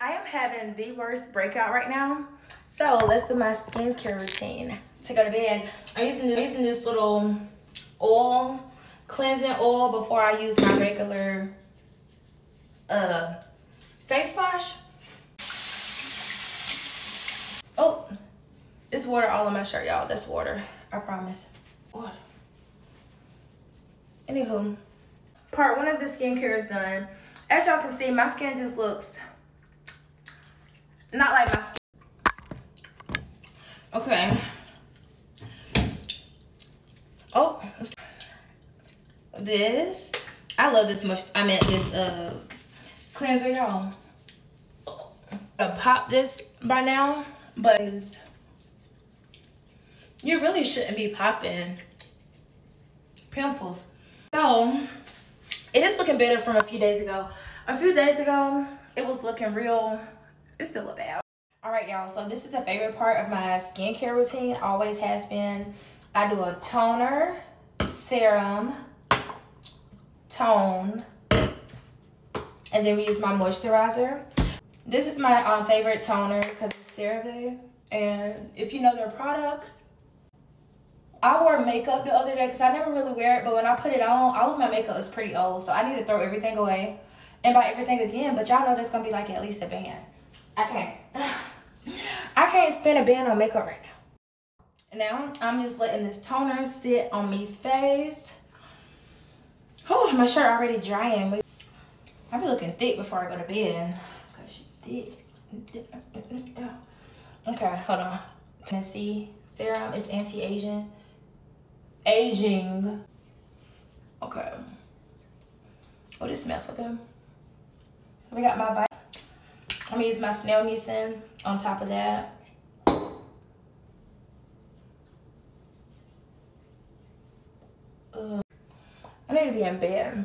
I am having the worst breakout right now. So let's do my skincare routine to go to bed. I'm using, using this little oil, cleansing oil before I use my regular uh, face wash. Oh, it's water all on my shirt, y'all. That's water, I promise. Anywho, part one of the skincare is done. As y'all can see, my skin just looks not like my skin. Okay. Oh, this. I love this much. I meant this uh cleanser, y'all. I pop this by now, but you really shouldn't be popping pimples. So, it is looking better from a few days ago. A few days ago, it was looking real, it's still a. All right, y'all, so this is the favorite part of my skincare routine, always has been. I do a toner, serum, tone, and then we use my moisturizer. This is my um, favorite toner because it's CeraVe. And if you know their products, I wore makeup the other day because I never really wear it. But when I put it on, all of my makeup is pretty old. So I need to throw everything away and buy everything again. But y'all know that's going to be like at least a band. I can't. I can't spend a band on makeup right now. Now, I'm just letting this toner sit on me face. Oh, my shirt already drying. I be looking thick before I go to bed. Cause she thick. Okay, hold on. Tennessee serum is anti-aging. Aging. Okay. Oh, this smells so good. So we got my. I'm gonna use my snail mucin on top of that. Ugh. I need to be in bed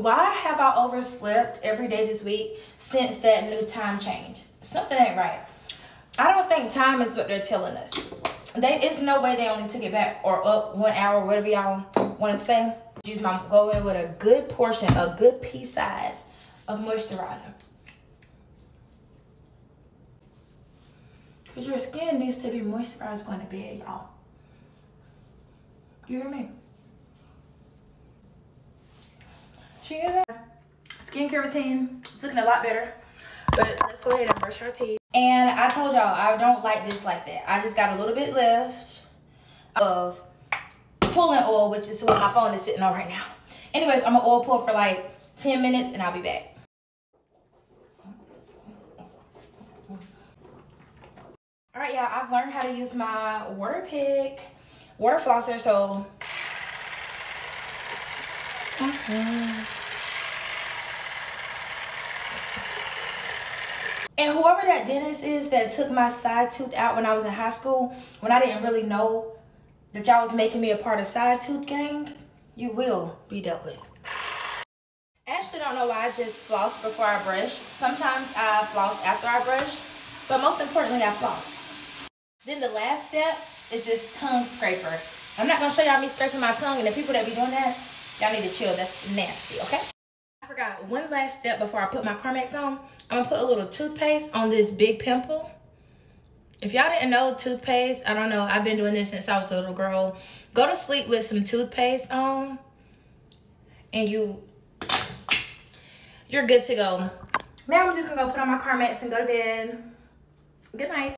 why have I overslept every day this week since that new time change? Something ain't right. I don't think time is what they're telling us. They, it's no way they only took it back or up one hour, whatever y'all want to say. Use my go in with a good portion, a good pea size of moisturizer. Because your skin needs to be moisturized going to bed, y'all. You hear me? Skincare routine. It's looking a lot better. But let's go ahead and brush our teeth. And I told y'all I don't like this like that. I just got a little bit left of pulling oil, which is what my phone is sitting on right now. Anyways, I'm gonna oil pull for like 10 minutes and I'll be back. All right, y'all, I've learned how to use my water pick, water flosser, so. Mm -hmm. And whoever that dentist is that took my side tooth out when I was in high school, when I didn't really know that y'all was making me a part of side tooth gang, you will be dealt with. Actually, don't know why I just floss before I brush. Sometimes I floss after I brush, but most importantly, I floss. Then the last step is this tongue scraper. I'm not gonna show y'all me scraping my tongue, and the people that be doing that, y'all need to chill. That's nasty, okay? I forgot one last step before I put my Carmex on. I'm gonna put a little toothpaste on this big pimple. If y'all didn't know toothpaste, I don't know, I've been doing this since I was a little girl. Go to sleep with some toothpaste on and you, you're good to go. Now I'm just gonna go put on my Carmex and go to bed. Good night.